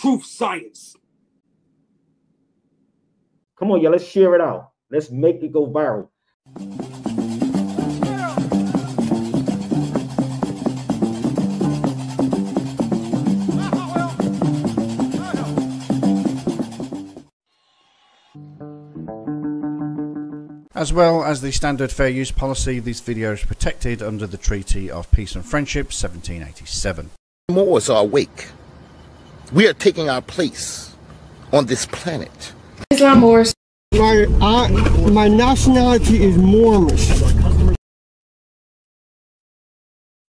truth science. Come on, y'all. Let's share it out. Let's make it go viral. As well as the standard fair use policy, this video is protected under the Treaty of Peace and Friendship 1787. Moors are awake. We are taking our place on this planet. Islam Moors. My, I, my nationality is Mormon.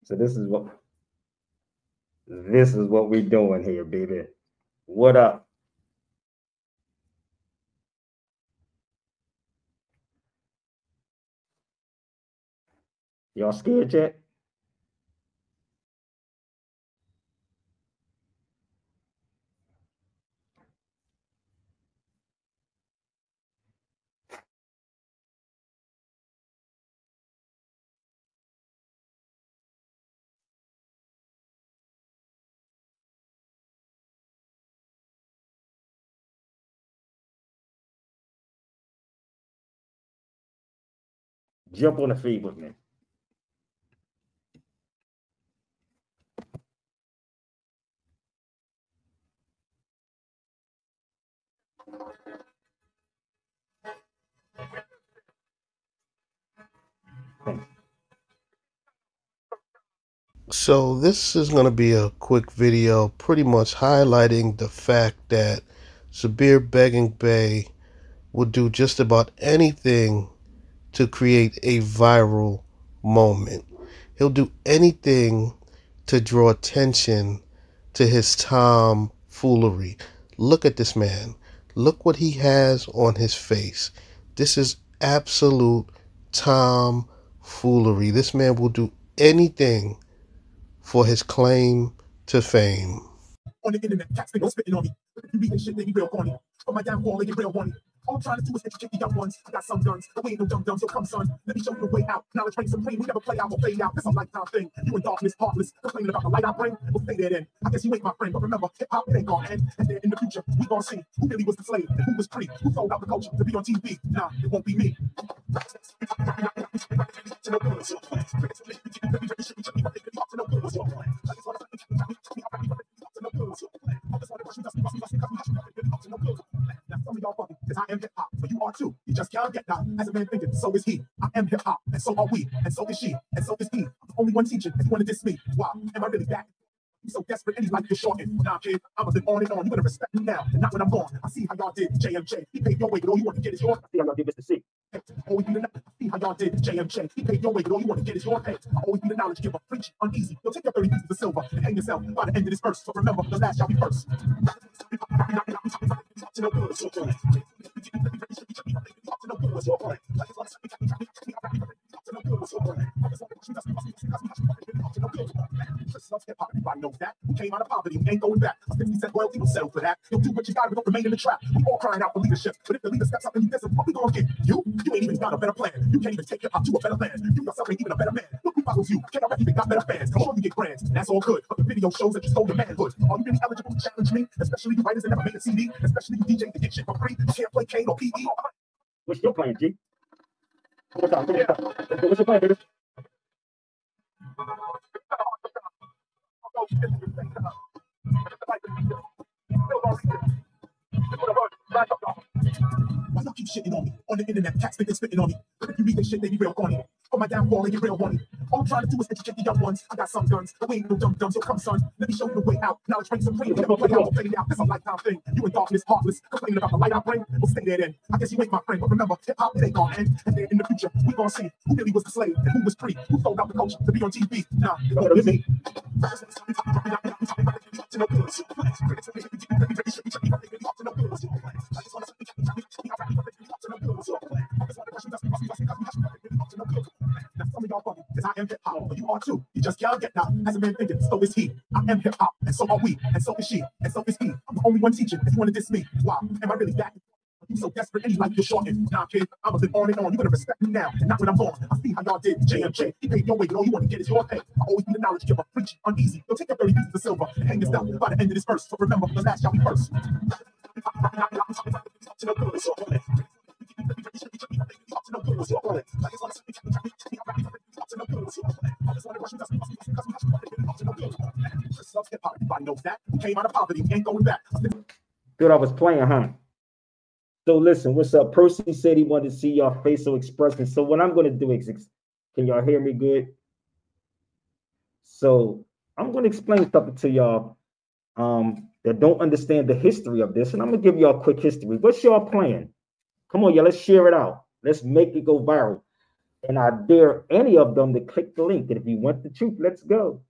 So this is what this is what we doing here, baby. What up? Y'all scared yet? Jump on the feed with me. So this is going to be a quick video pretty much highlighting the fact that Sabir Begging Bey will do just about anything to create a viral moment. He'll do anything to draw attention to his tomfoolery. Look at this man. Look what he has on his face. This is absolute tomfoolery. This man will do anything for his claim to fame. On the internet, cats think spitting on me. You this shit, they be real corny. But my downfall, they get real horny. All I'm trying to do is educate the young ones. I got some guns, but we ain't no dumb dumb. So come, son, let me show you the way out. Knowledge brings some pain. We never play out or fade out. That's a lifetime thing. You in darkness, heartless, complaining about the light I bring. Well, stay there then. I guess you ain't my friend, but remember, hip hop ain't gonna end. And then in the future, we gonna see who really was the slave who was free, who sold out the culture to be on TV. Nah, it won't be me. As a man thinking, so is he. I am hip hop, and so are we, and so is she, and so is he. I'm the only one teaching. If you want to diss me, why? Am I really that? You so desperate and you like to shorten. Nah, kid, I'ma live on and on. You better respect me now, and not when I'm gone. I see how y'all did JMJ. He paid your way, but all you want to get is your. I see how y'all did Mr. C. Always be the I see how y'all did JMJ. He paid your way, but all you want to get is your pay. I always be the knowledge giver, preach uneasy. You'll take your 30 pieces of silver and hang yourself by the end of this verse. So remember, the last shall be first. Everybody knows that. We came out of poverty, we ain't going back. A 50 cent royalty will settle for that. You'll do what you gotta, don't remain in the trap. We all crying out for leadership. But if the leader steps up and you him, what we gonna get? You? You ain't even got a better plan. You can't even take hip hop to a better land. You yourself ain't even a better man. Look who follows you. Can't I even got better fans? I'm sure you get grants. That's all good. But the video shows that you stole your manhood. Are you really eligible to challenge me? Especially you writers that never made a CD. Especially you DJs that get shit for free. You can't play Kane or PE. What's your plan, G? Why y'all keep shitting on me? On the internet, cats think they spitting on me. If you read this shit, they be real corny. For my downfall, they get real horny. All I'm trying to do is educate the young ones. I got some guns, we ain't no dumb dumb. So come, son, let me show you the way out. Knowledge brings supreme. Never play out fade out. That's a lifetime thing. You in darkness, heartless, complaining about the light I bring. Well, stay there then. I guess you ain't my friend, but remember, hip hop it ain't gonna end. And then in the future, we gonna see who really was the slave and who was free, who sold out the culture to be on TV. Nah, it won't be me. Now some of y'all cause I am hip hop, but you are too. You just can't get that. As a man thinking, so is he. I am hip hop, and so are we, and so is she, and so is he. I'm the only one teaching. If you want to diss me, why? Am I really that? You so desperate, any life you're shorting. Nah, kid, I'ma live on and on. You better respect me now, and not when I'm gone. I see how y'all did. JMJ, he paid your way, and all you want to get is your pay. I always be the knowledge giver, preach uneasy. You'll take your 30 pieces of silver and hang yourself by the end of this verse. So remember, the last shall be first. Good, I was playing, huh? So listen, what's up? Percy said he wanted to see your facial expression. So what I'm going to do is, can y'all hear me good? So I'm going to explain something to y'all um, that don't understand the history of this, and I'm going to give y'all a quick history. What's y'all plan? Come on, y'all, let's share it out. Let's make it go viral. And I dare any of them to click the link. And if you want the truth, let's go.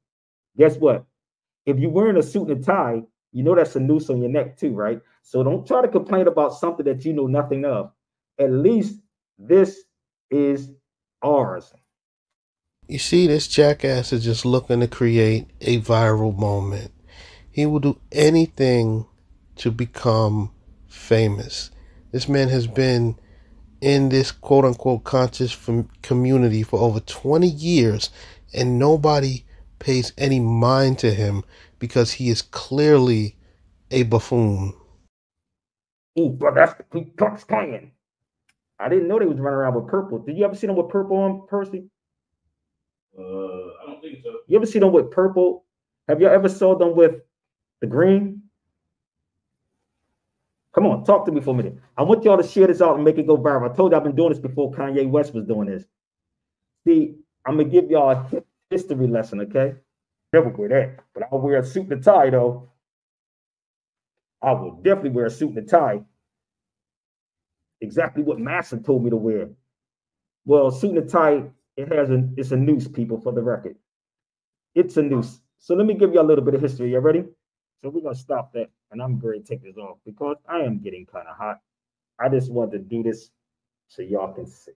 Guess what? If you're wearing a suit and a tie, you know that's a noose on your neck too, right? So don't try to complain about something that you know nothing of. At least this is ours. You see, this jackass is just looking to create a viral moment. He will do anything to become famous. This man has been in this quote unquote conscious community for over 20 years, and nobody pays any mind to him because he is clearly a buffoon. Ooh, bro, that's the Ku Klux Klan. I didn't know they was running around with purple. Did you ever see them with purple on, Percy? Uh, I don't think so. You ever see them with purple? Have you ever saw them with the green? Come on, talk to me for a minute. I want y'all to share this out and make it go viral. I told you I've been doing this before Kanye West was doing this. See, I'm gonna give y'all a history lesson, okay? Never wear that, but I'll wear a suit and a tie though. I will definitely wear a suit and a tie. Exactly what Massa told me to wear. Well, suit and a tie, it has a it's a noose, people, for the record. It's a noose. So let me give you a little bit of history. You ready? So we're gonna stop that, and I'm going to take this off because I am getting kind of hot. I just want to do this so y'all can see.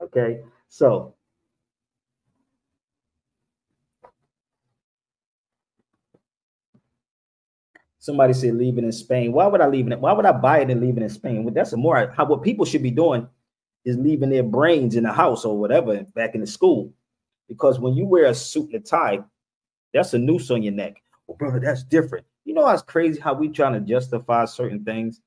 Okay, so somebody said leave it in Spain. Why would I leave it? Why would I buy it and leave it in Spain? Well, that's a more how what people should be doing is leaving their brains in the house or whatever back in the school. Because when you wear a suit and a tie, that's a noose on your neck well, brother, that's different. You know, it's crazy how we trying to justify certain things.